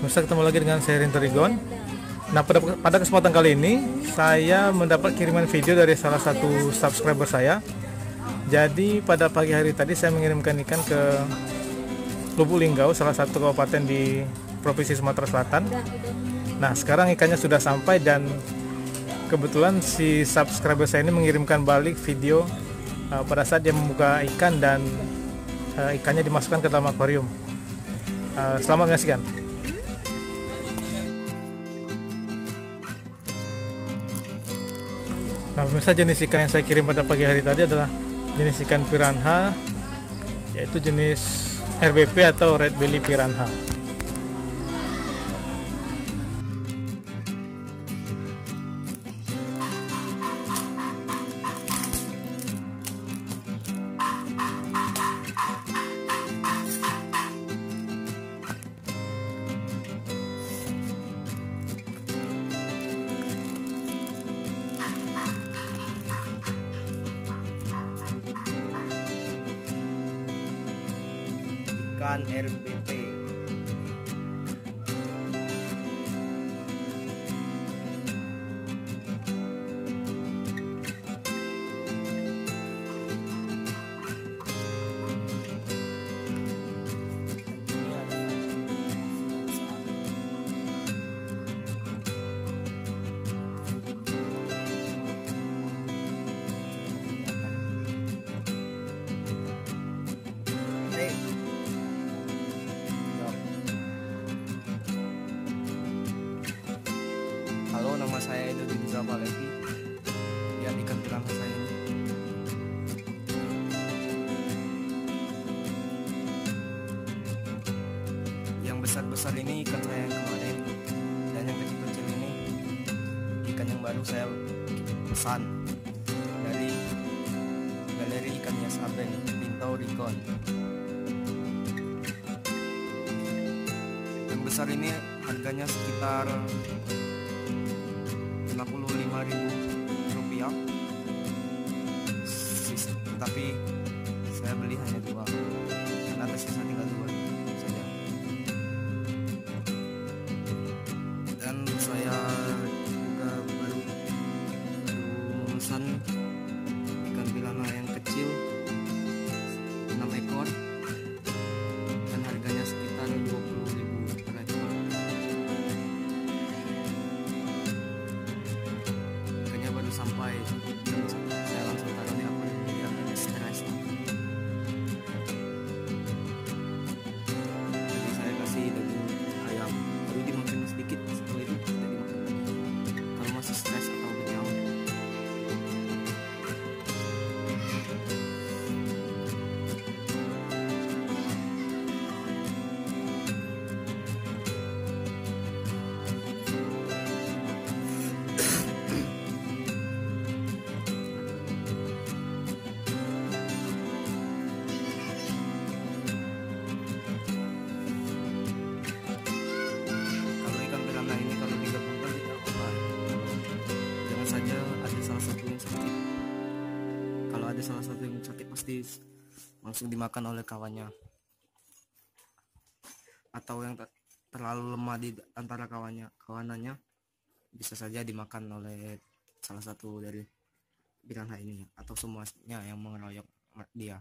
Pemirsa ketemu lagi dengan saya Rin Terigon. Nah pada, pada kesempatan kali ini saya mendapat kiriman video dari salah satu subscriber saya. Jadi pada pagi hari tadi saya mengirimkan ikan ke Lubuk Linggau, salah satu kabupaten di Provinsi Sumatera Selatan. Nah sekarang ikannya sudah sampai dan kebetulan si subscriber saya ini mengirimkan balik video uh, pada saat dia membuka ikan dan uh, ikannya dimasukkan ke dalam akuarium. Uh, selamat menyaksikan. Nah, pemirsa jenis ikan yang saya kirim pada pagi hari tadi adalah jenis ikan piranha, yaitu jenis RBP atau Red Belly Piranha. Ikan RBP saya Edo Dinza Valevi. Lihat ikan piranha saya. Yang besar-besar ini ikan saya yang kemarin, dan yang kecil-kecil ini ikan yang baru saya pesan dari galeri ikan Yas Aben, Bintau Rikon. Yang besar ini harganya sekitar 65.000 rupiah. Tapi saya beli hanya dua salah satu yang sakit pasti langsung dimakan oleh kawannya. Atau yang ter- terlalu lemah di antara kawannya kawanannya bisa saja dimakan oleh salah satu dari piranha ini atau semuanya yang mengeroyok dia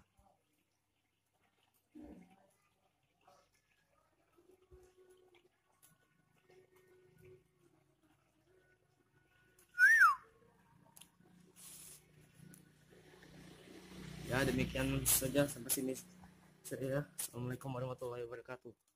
ya demikian saja. Sampai sini. Saya assalamualaikum warahmatullahi wabarakatuh